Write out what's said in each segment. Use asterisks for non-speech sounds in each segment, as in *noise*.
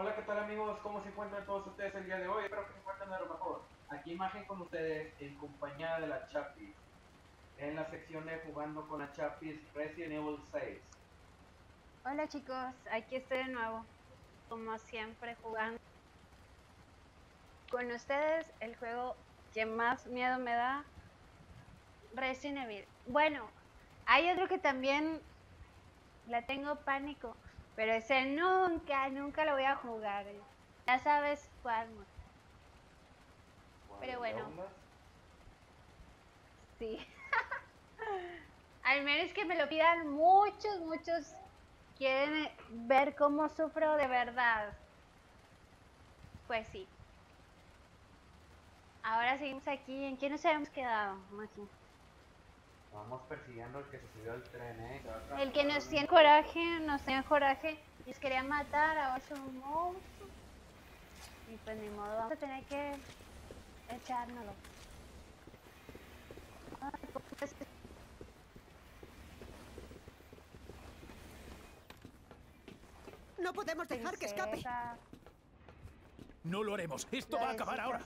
Hola, ¿qué tal amigos? ¿Cómo se encuentran todos ustedes el día de hoy? Espero que se encuentren de lo mejor. Aquí imagen con ustedes en compañía de la Chapis. En la sección de jugando con la Chapis Resident Evil 6. Hola chicos, aquí estoy de nuevo. Como siempre jugando con ustedes el juego que más miedo me da, Resident Evil. Bueno, hay otro que también la tengo pánico, pero ese nunca, nunca lo voy a jugar. Ya sabes cuál. Pero bueno. Sí. *laughs* Al menos que me lo pidan muchos, muchos quieren ver cómo sufro de verdad. Pues sí. Ahora seguimos aquí. ¿En qué nos habíamos quedado, Magi? Vamos persiguiendo al que se subió al tren, ¿eh? El que nos tiene coraje, nos tiene coraje. Y nos quería matar, ahora son un monstruo. Y pues ni modo, vamos a tener que echárnoslo. Ay, ¿cómo es que- No podemos dejar que escape. No lo haremos. Esto va a acabar ahora.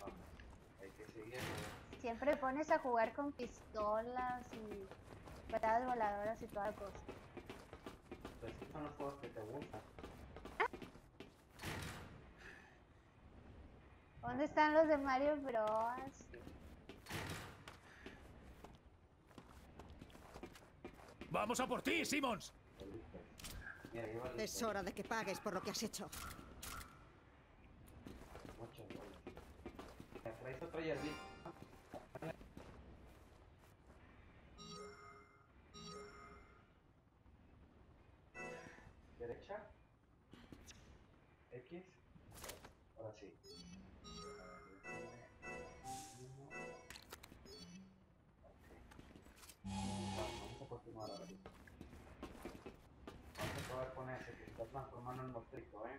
Vamos, hay que seguir. Siempre pones a jugar con pistolas y patadas voladoras y toda cosa. Pues estos son los juegos que te gustan. ¿Dónde están los de Mario Bros? ¡Vamos a por ti, Simmons! Es hora de que pagues por lo que has hecho. Goles. ¿Te traes otra hierbita? Transformando en mostrico, eh.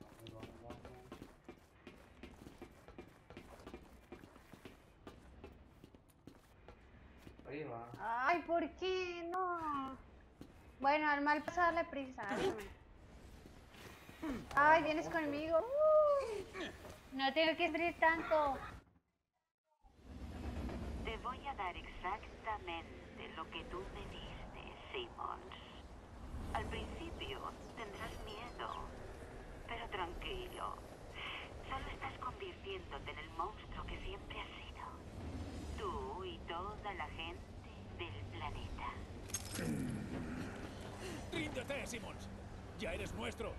Vamos, vamos, vamos. Arriba. Ay, ¿por qué? No. Bueno, al mal paso darle prisa. Ay, vienes conmigo. No tengo que sufrir tanto. Te voy a dar exactamente lo que tú me diste, Simmons. Al principio tendrás miedo, pero tranquilo. Solo estás convirtiéndote en el monstruo que siempre has sido. Tú y toda la gente del planeta. ¡Ríndete, Simmons! ¡Ya eres nuestro!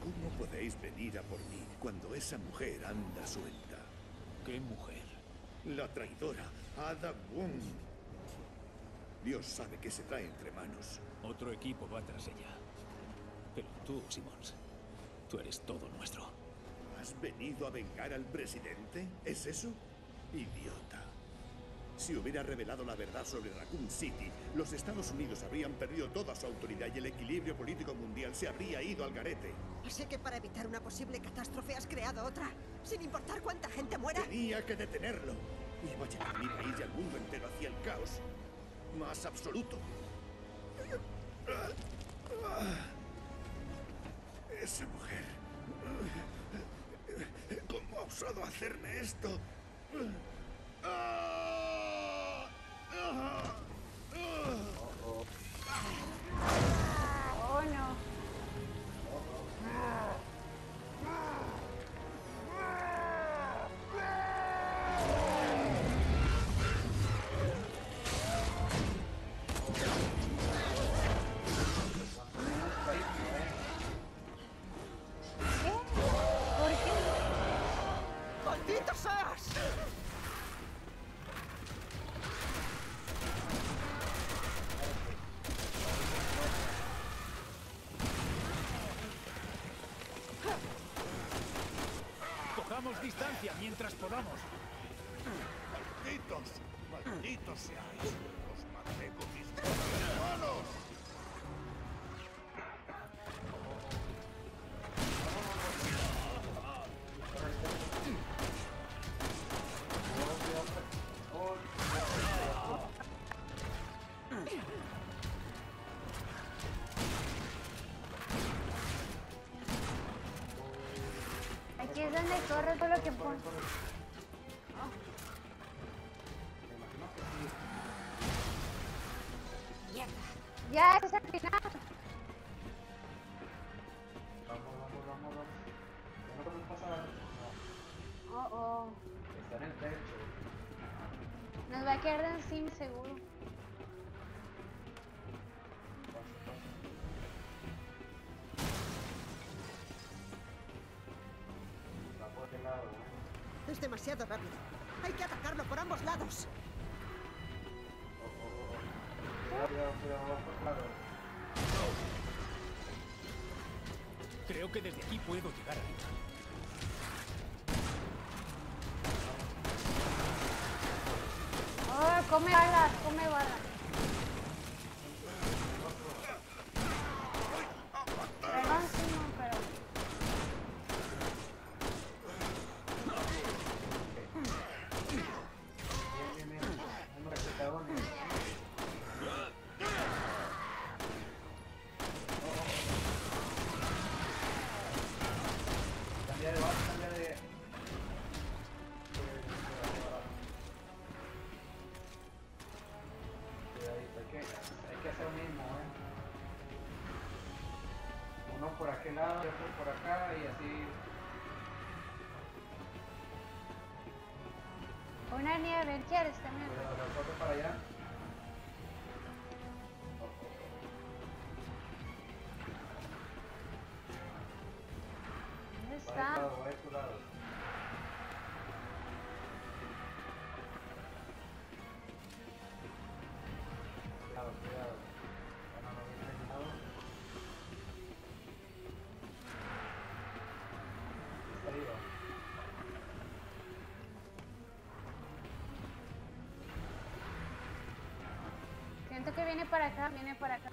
¿Cómo podéis venir a por mí cuando esa mujer anda suelta? ¡Qué mujer! La traidora, Ada Wong. Dios sabe que se trae entre manos. Otro equipo va tras ella. Pero tú, Simmons, tú eres todo nuestro. ¿Has venido a vengar al presidente? ¿Es eso? Idiota. Si hubiera revelado la verdad sobre Raccoon City, los Estados Unidos habrían perdido toda su autoridad y el equilibrio político mundial se habría ido al garete. Así que para evitar una posible catástrofe has creado otra, sin importar cuánta gente muera. Tenía que detenerlo. Iba a llevar mi país y al mundo entero hacia el caos más absoluto. Esa mujer. ¿Cómo ha osado hacerme esto? Oh, distancia mientras podamos! ¡Malditos! ¡Malditos seáis! Donde corre todo lo que pone. Mierda. Ya, ese es el final. Vamos, vamos, vamos, vamos. ¿Ya no podemos pasar? No. Oh, oh. Está en el techo. Nos va a quedar encima seguro. Es demasiado rápido. Hay que atacarlo por ambos lados. Creo que desde aquí puedo llegar arriba. Oh, come balas, come balas. Nieve, ¿quieres también? Para. Siento que viene para acá, viene para acá.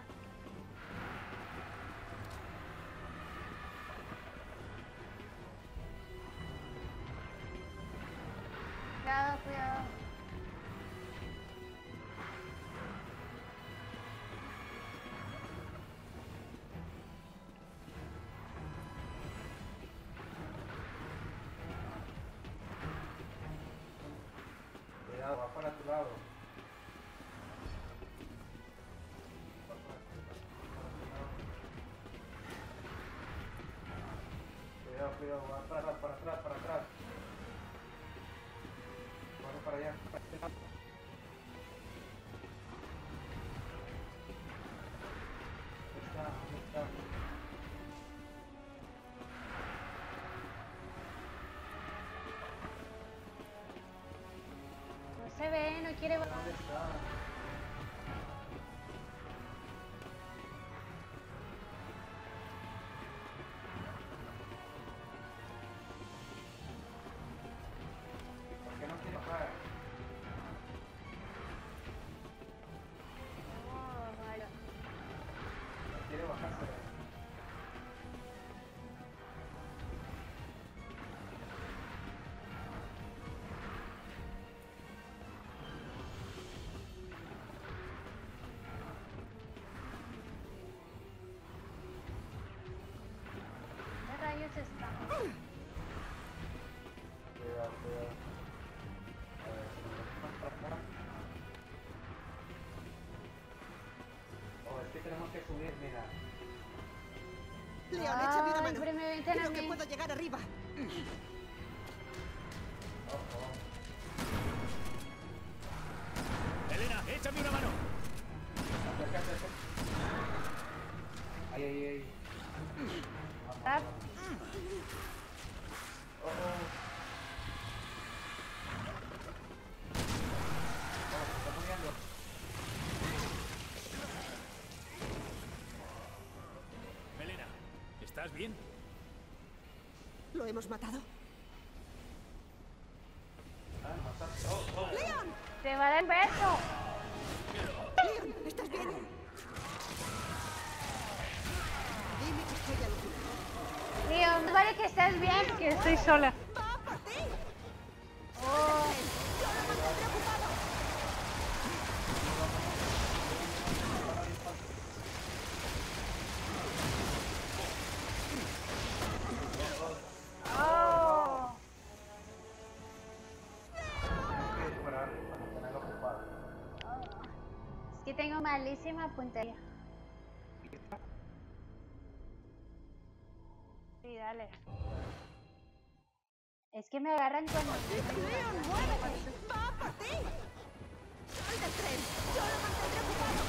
Cuidado, cuidado. Cuidado, va para tu lado. Cuidado, va para atrás, para atrás, para atrás. Vamos para allá. ¿Dónde está? ¿Dónde está? No se ve, no quiere... ¿Dónde tenemos que subir, mira. Leon, échame una mano. me a Creo que mí. puedo llegar arriba. Oh. Elena, échame una mano. Acércate, acércate. Ay, ay, ay. Hemos matado? ¡Leon! ¡Te va un beso! ¡Leon! ¿Estás bien? Dime que estoy. Dios, no vale que estés bien, porque estoy sola. Que tengo malísima puntería. Sí, dale. Es que me agarran con... ¡Va por ti! ¡Sal del tren! ¡Yo lo mantendré ocupado!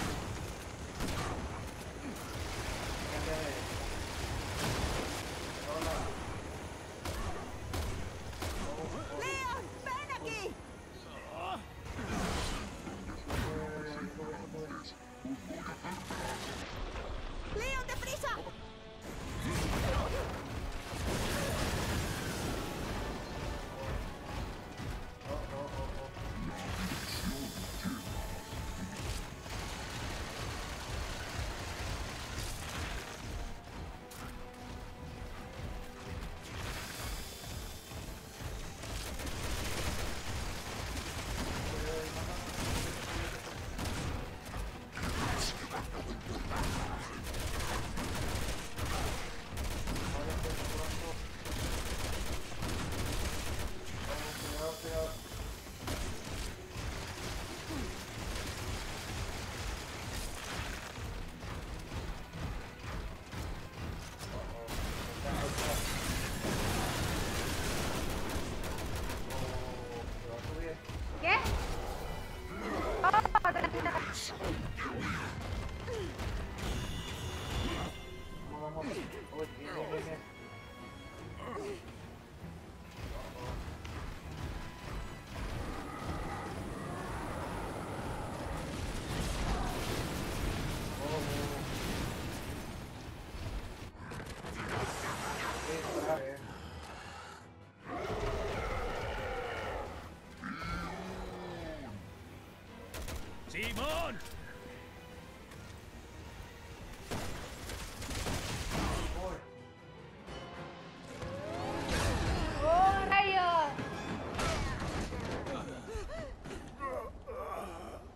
¡Oh, rayos!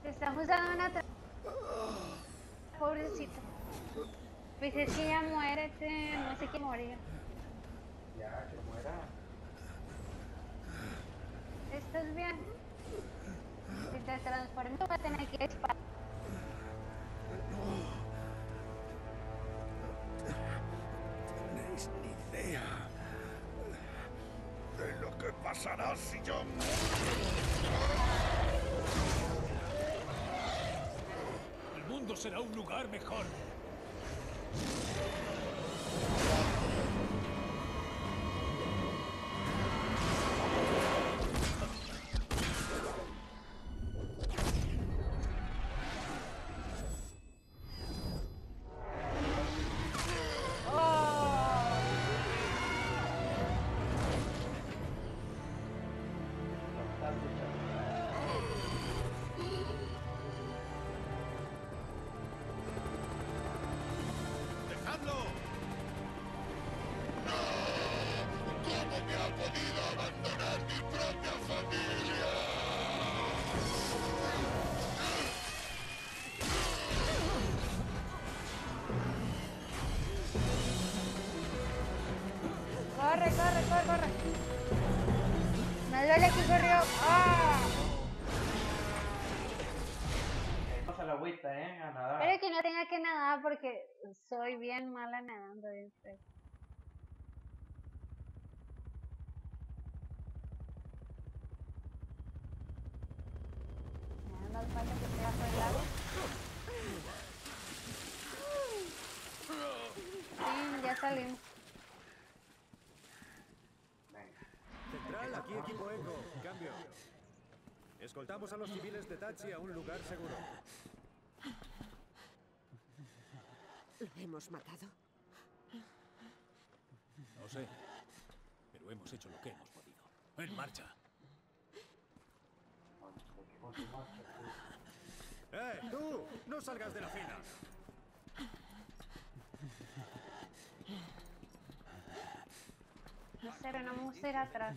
Te estamos dando una... tra- Pobrecito. Pues es que ya muérete, no sé qué morir. Ya, que muera. ¿Estás bien? Te transformes va a tener que disparar. tenéis ni idea de lo que pasará si yo El mundo será un lugar mejor. ¡Ah! No se la agüita, ¿eh? A nadar. Espero que no tenga que nadar porque soy bien mala nadando. falta que por el. Sí, ya salimos. Aquí equipo Eco. Cambio. Escoltamos a los civiles de Tachi a un lugar seguro. ¿Lo hemos matado? No sé. Pero hemos hecho lo que hemos podido. En marcha. ¡Eh, tú! ¡No salgas de la fila! Pero no ir atrás.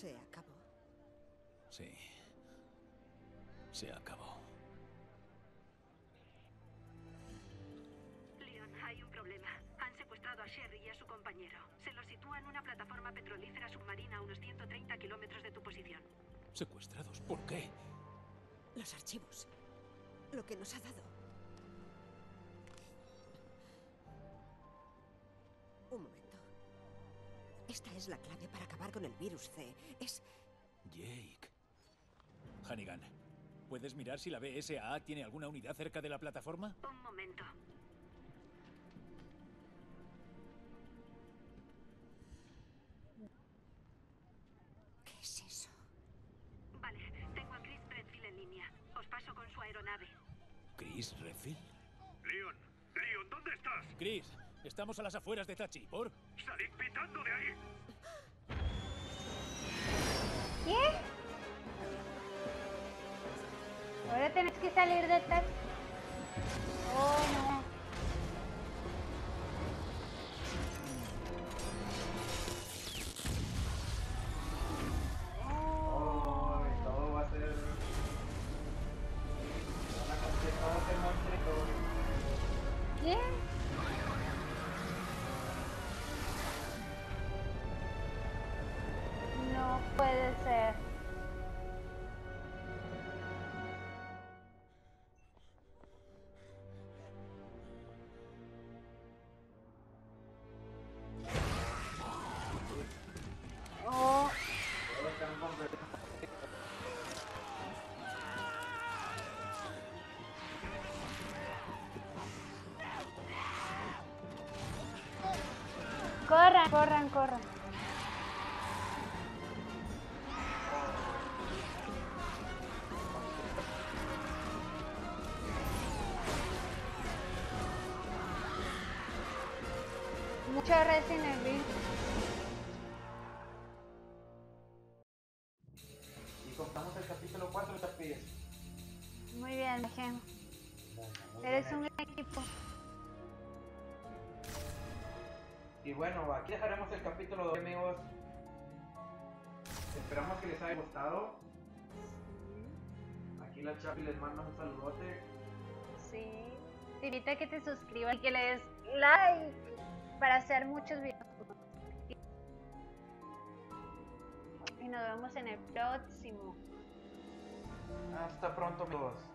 Se acabó. Sí. Se acabó. Leon, hay un problema. Han secuestrado a Sherry y a su compañero. Se los sitúa en una plataforma petrolífera submarina a unos 130 kilómetros de tu posición. ¿Secuestrados? ¿Por qué? Los archivos. Lo que nos ha dado. Esta es la clave para acabar con el virus C. Es... Jake. Hannigan, ¿puedes mirar si la BSAA tiene alguna unidad cerca de la plataforma? Un momento. ¿Qué es eso? Vale, tengo a Chris Redfield en línea. Os paso con su aeronave. ¿Chris Redfield? Leon, Leon, ¿dónde estás? Chris, estamos a las afueras de Tachi. ¿Por? Salid pitando de ahí. ¿Qué? Ahora tenés que salir de tal. Corran, corran. Mucho Resident Evil. Y contamos el capítulo 4 de. Muy bien, Gem. Eres un gran equipo. Y bueno, aquí dejaremos el capítulo 2, amigos. Esperamos que les haya gustado. Aquí la Chapi les manda un saludote. Sí. Te invito a que te suscribas y que le des like para hacer muchos videos. Y nos vemos en el próximo. Hasta pronto, amigos.